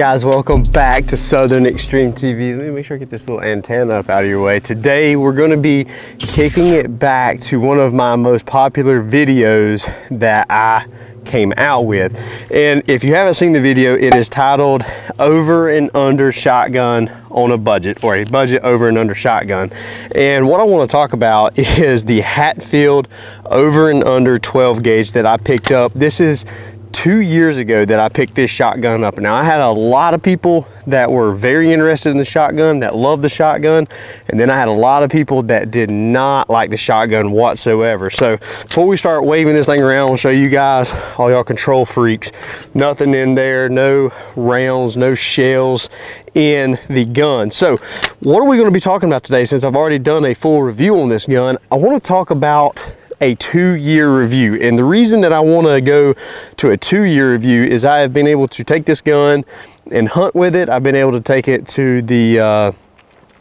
guys? Welcome back to Southern Extreme TV. Let me make sure I get this little antenna up out of your way. Today, we're gonna be kicking it back to one of my most popular videos that I came out with. And if you haven't seen the video, it is titled Over and Under Shotgun on a Budget, or a budget over and under shotgun. And what I wanna talk about is the Hatfield over and under 12 gauge that I picked up. This is two years ago that I picked this shotgun up. Now I had a lot of people that were very interested in the shotgun, that loved the shotgun, and then I had a lot of people that did not like the shotgun whatsoever. So before we start waving this thing around, we'll show you guys, all y'all control freaks, nothing in there, no rounds, no shells in the gun. So what are we gonna be talking about today since I've already done a full review on this gun? I wanna talk about a two-year review. And the reason that I want to go to a two-year review is I have been able to take this gun and hunt with it. I've been able to take it to the uh,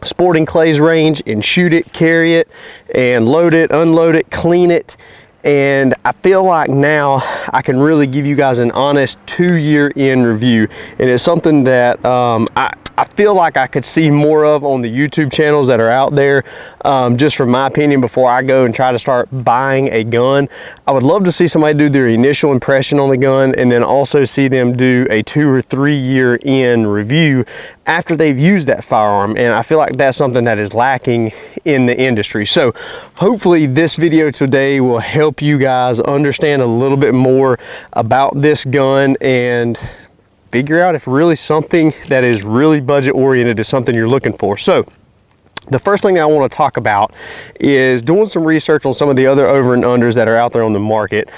sporting clays range and shoot it, carry it, and load it, unload it, clean it. And I feel like now I can really give you guys an honest two-year in review. And it's something that um, I, I feel like I could see more of on the YouTube channels that are out there, um, just from my opinion, before I go and try to start buying a gun. I would love to see somebody do their initial impression on the gun and then also see them do a two or three year in review after they've used that firearm. And I feel like that's something that is lacking in the industry. So hopefully this video today will help you guys understand a little bit more about this gun and figure out if really something that is really budget oriented is something you're looking for. So the first thing I want to talk about is doing some research on some of the other over and unders that are out there on the market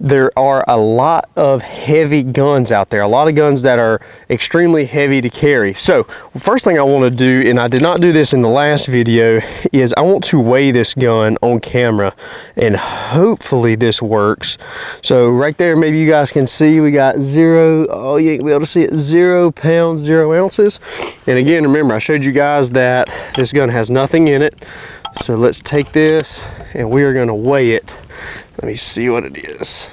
there are a lot of heavy guns out there, a lot of guns that are extremely heavy to carry. So first thing I want to do, and I did not do this in the last video, is I want to weigh this gun on camera and hopefully this works. So right there, maybe you guys can see we got zero, oh you ain't be able to see it, zero pounds, zero ounces. And again, remember I showed you guys that this gun has nothing in it. So let's take this and we are gonna weigh it let me see what it is.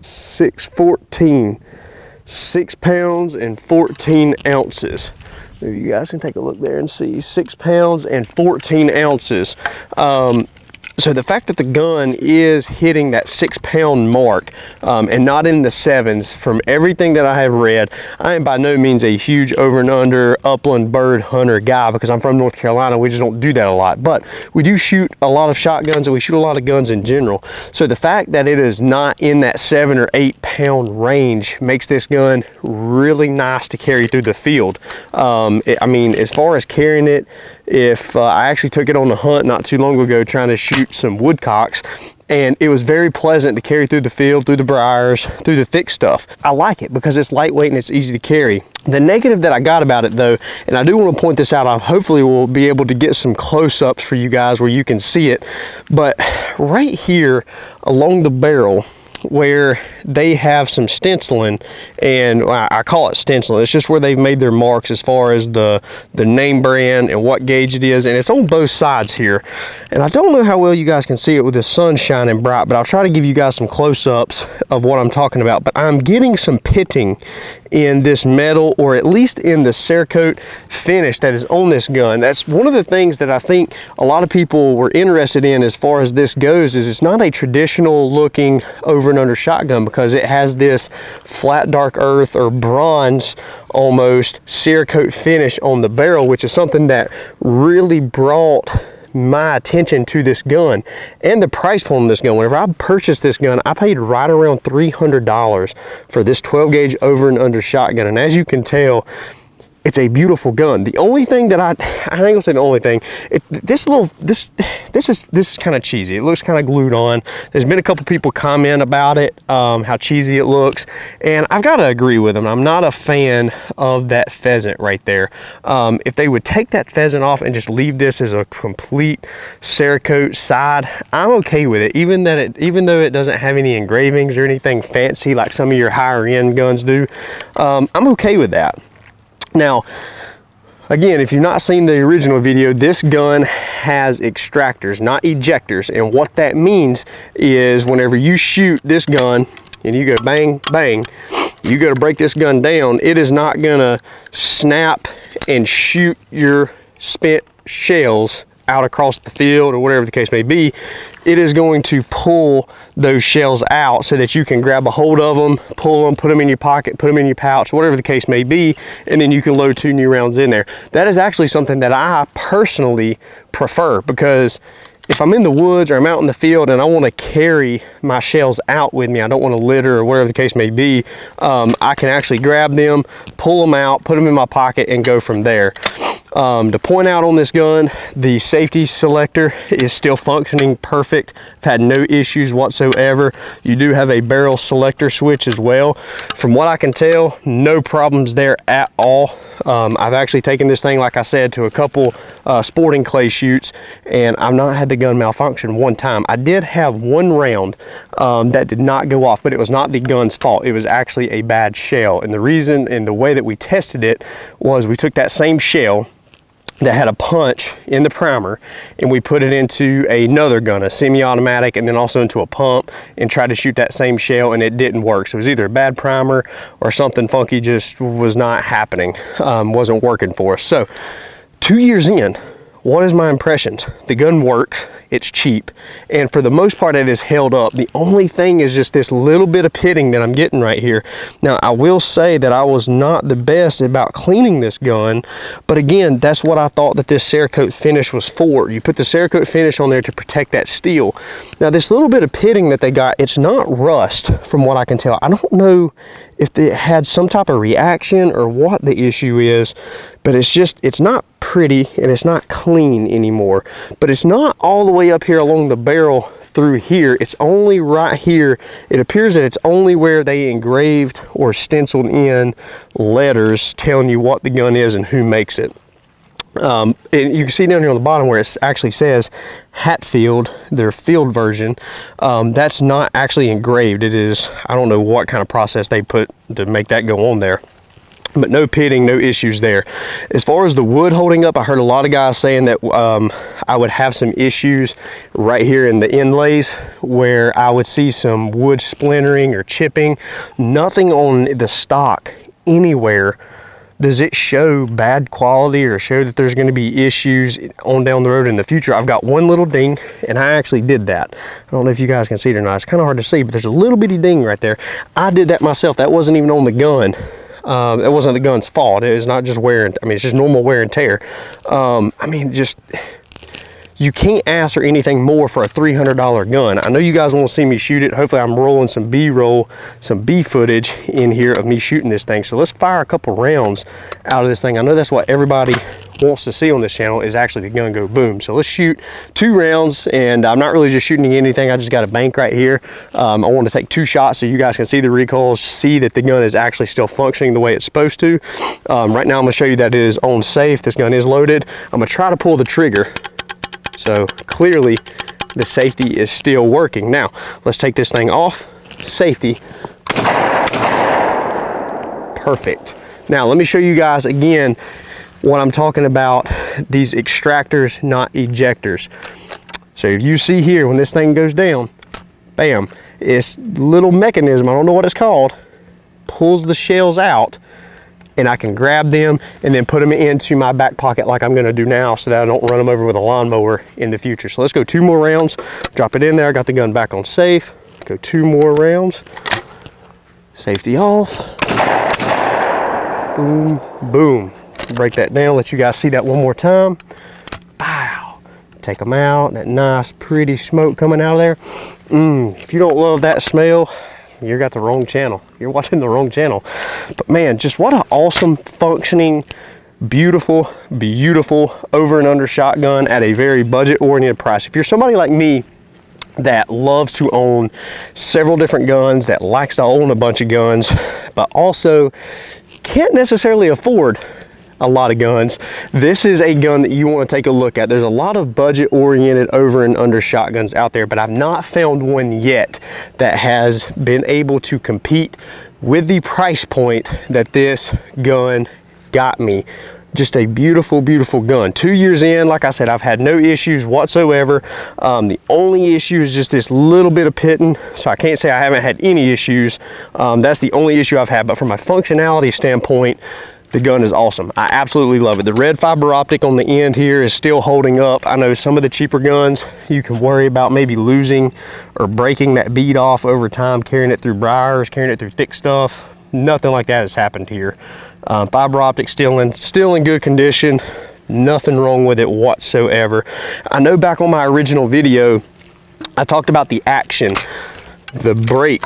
614. Six pounds and 14 ounces. Maybe you guys can take a look there and see six pounds and 14 ounces. Um, so the fact that the gun is hitting that six pound mark um, and not in the sevens from everything that I have read, I am by no means a huge over and under upland bird hunter guy because I'm from North Carolina. We just don't do that a lot, but we do shoot a lot of shotguns and we shoot a lot of guns in general. So the fact that it is not in that seven or eight pound range makes this gun really nice to carry through the field. Um, it, I mean, as far as carrying it, if uh, I actually took it on a hunt not too long ago trying to shoot some woodcocks and it was very pleasant to carry through the field, through the briars, through the thick stuff. I like it because it's lightweight and it's easy to carry. The negative that I got about it though, and I do want to point this out, I hopefully will be able to get some close-ups for you guys where you can see it, but right here along the barrel, where they have some stenciling and I call it stenciling. It's just where they've made their marks as far as the the name brand and what gauge it is and it's on both sides here. And I don't know how well you guys can see it with the sun shining bright but I'll try to give you guys some close-ups of what I'm talking about. But I'm getting some pitting in this metal or at least in the Cerakote finish that is on this gun. That's one of the things that I think a lot of people were interested in as far as this goes is it's not a traditional looking over and under shotgun because it has this flat dark earth or bronze almost Cerakote finish on the barrel which is something that really brought my attention to this gun and the price point on this gun. Whenever I purchased this gun, I paid right around $300 for this 12 gauge over and under shotgun. And as you can tell, it's a beautiful gun. The only thing that I, I ain't gonna say the only thing, it, this little, this, this is, this is kind of cheesy. It looks kind of glued on. There's been a couple people comment about it, um, how cheesy it looks. And I've got to agree with them. I'm not a fan of that pheasant right there. Um, if they would take that pheasant off and just leave this as a complete Cerakote side, I'm okay with it. Even that it, even though it doesn't have any engravings or anything fancy like some of your higher end guns do, um, I'm okay with that. Now, again, if you've not seen the original video, this gun has extractors, not ejectors. And what that means is whenever you shoot this gun and you go bang, bang, you go to break this gun down, it is not gonna snap and shoot your spent shells out across the field or whatever the case may be, it is going to pull those shells out so that you can grab a hold of them, pull them, put them in your pocket, put them in your pouch, whatever the case may be, and then you can load two new rounds in there. That is actually something that I personally prefer because if I'm in the woods or I'm out in the field and I want to carry my shells out with me, I don't want to litter or whatever the case may be, um, I can actually grab them, pull them out, put them in my pocket and go from there. Um, to point out on this gun, the safety selector is still functioning perfect. I've had no issues whatsoever. You do have a barrel selector switch as well. From what I can tell, no problems there at all. Um, I've actually taken this thing, like I said, to a couple uh, sporting clay shoots, and I've not had the gun malfunction one time. I did have one round um, that did not go off, but it was not the gun's fault. It was actually a bad shell. And the reason and the way that we tested it was we took that same shell, that had a punch in the primer and we put it into another gun, a semi-automatic and then also into a pump and tried to shoot that same shell and it didn't work. So it was either a bad primer or something funky just was not happening, um, wasn't working for us. So two years in, what is my impressions? The gun works, it's cheap, and for the most part it is held up. The only thing is just this little bit of pitting that I'm getting right here. Now I will say that I was not the best about cleaning this gun, but again, that's what I thought that this Cerakote finish was for. You put the Cerakote finish on there to protect that steel. Now this little bit of pitting that they got, it's not rust from what I can tell. I don't know if it had some type of reaction or what the issue is, but it's just, it's not pretty and it's not clean anymore. But it's not all the way up here along the barrel through here. It's only right here. It appears that it's only where they engraved or stenciled in letters telling you what the gun is and who makes it. Um, and you can see down here on the bottom where it actually says Hatfield, their field version. Um, that's not actually engraved. It is, I don't know what kind of process they put to make that go on there but no pitting, no issues there. As far as the wood holding up, I heard a lot of guys saying that um, I would have some issues right here in the inlays where I would see some wood splintering or chipping. Nothing on the stock anywhere. Does it show bad quality or show that there's going to be issues on down the road in the future? I've got one little ding and i actually did that. I don't know if you guys can see it or not. It's kind of hard to see but there's a little bitty ding right there. I did that myself. That wasn't even on the gun um, it wasn't the gun's fault. It was not just wear and, I mean, it's just normal wear and tear. Um, I mean, just, you can't ask for anything more for a $300 gun. I know you guys want to see me shoot it. Hopefully I'm rolling some B-roll, some B footage in here of me shooting this thing. So let's fire a couple rounds out of this thing. I know that's what everybody wants to see on this channel is actually the gun go boom. So let's shoot two rounds and I'm not really just shooting anything. I just got a bank right here. Um, I want to take two shots so you guys can see the recoils, see that the gun is actually still functioning the way it's supposed to. Um, right now I'm gonna show you that it is on safe. This gun is loaded. I'm gonna try to pull the trigger. So clearly the safety is still working. Now let's take this thing off. Safety. Perfect. Now let me show you guys again what I'm talking about, these extractors, not ejectors. So if you see here, when this thing goes down, bam, this little mechanism, I don't know what it's called, pulls the shells out and I can grab them and then put them into my back pocket like I'm gonna do now so that I don't run them over with a lawnmower in the future. So let's go two more rounds, drop it in there. I got the gun back on safe. Go two more rounds. Safety off. Boom, boom break that down, let you guys see that one more time. Bow. Take them out, that nice pretty smoke coming out of there. Mmm, if you don't love that smell, you got the wrong channel. You're watching the wrong channel. But man, just what an awesome functioning, beautiful, beautiful over and under shotgun at a very budget oriented price. If you're somebody like me that loves to own several different guns, that likes to own a bunch of guns, but also can't necessarily afford a lot of guns. This is a gun that you want to take a look at. There's a lot of budget oriented over and under shotguns out there, but I've not found one yet that has been able to compete with the price point that this gun got me just a beautiful, beautiful gun. Two years in, like I said, I've had no issues whatsoever. Um, the only issue is just this little bit of pitting. So I can't say I haven't had any issues. Um, that's the only issue I've had. But from a functionality standpoint, the gun is awesome. I absolutely love it. The red fiber optic on the end here is still holding up. I know some of the cheaper guns, you can worry about maybe losing or breaking that bead off over time, carrying it through briars, carrying it through thick stuff. Nothing like that has happened here. Um, fiber optic still in, still in good condition. Nothing wrong with it whatsoever. I know back on my original video, I talked about the action, the break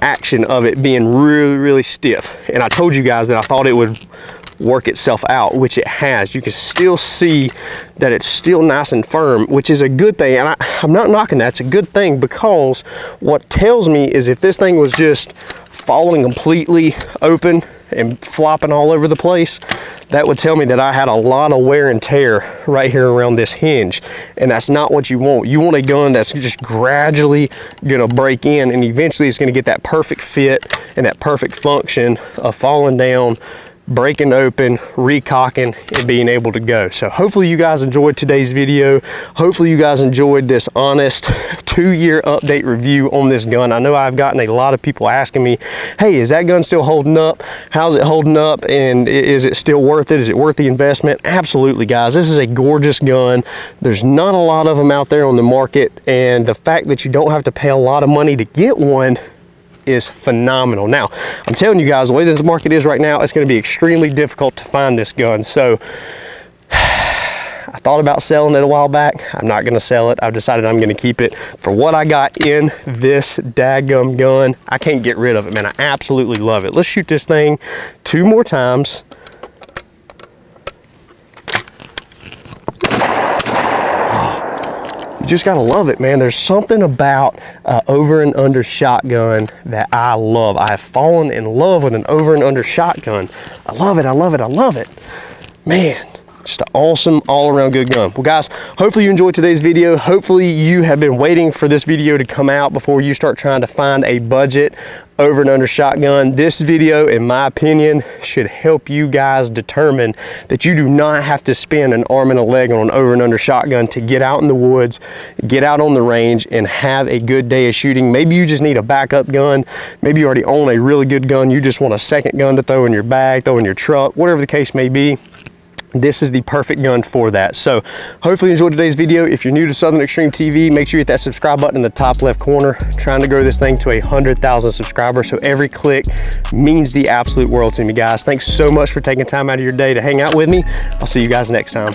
action of it being really, really stiff. And I told you guys that I thought it would work itself out, which it has. You can still see that it's still nice and firm, which is a good thing. And I, am not knocking that, it's a good thing because what tells me is if this thing was just falling completely open and flopping all over the place, that would tell me that I had a lot of wear and tear right here around this hinge. And that's not what you want. You want a gun that's just gradually gonna break in and eventually it's gonna get that perfect fit and that perfect function of falling down breaking open, recocking, and being able to go. So hopefully you guys enjoyed today's video. Hopefully you guys enjoyed this honest two-year update review on this gun. I know I've gotten a lot of people asking me, hey, is that gun still holding up? How's it holding up? And is it still worth it? Is it worth the investment? Absolutely, guys. This is a gorgeous gun. There's not a lot of them out there on the market. And the fact that you don't have to pay a lot of money to get one is phenomenal. Now, I'm telling you guys, the way this market is right now, it's gonna be extremely difficult to find this gun. So I thought about selling it a while back. I'm not gonna sell it. I've decided I'm gonna keep it for what I got in this daggum gun. I can't get rid of it, man. I absolutely love it. Let's shoot this thing two more times. You just gotta love it, man. There's something about uh, over and under shotgun that I love. I have fallen in love with an over and under shotgun. I love it, I love it, I love it. Man, just an awesome all-around good gun. Well guys, hopefully you enjoyed today's video. Hopefully you have been waiting for this video to come out before you start trying to find a budget over and under shotgun. This video, in my opinion, should help you guys determine that you do not have to spend an arm and a leg on an over and under shotgun to get out in the woods, get out on the range and have a good day of shooting. Maybe you just need a backup gun. Maybe you already own a really good gun. You just want a second gun to throw in your bag, throw in your truck, whatever the case may be this is the perfect gun for that. So hopefully you enjoyed today's video. If you're new to Southern Extreme TV, make sure you hit that subscribe button in the top left corner. trying to grow this thing to a 100,000 subscribers. So every click means the absolute world to me, guys. Thanks so much for taking time out of your day to hang out with me. I'll see you guys next time.